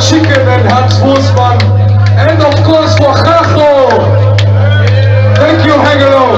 Chicken and Hans Bosman, and of course for Gacho. Thank you, Hengelo.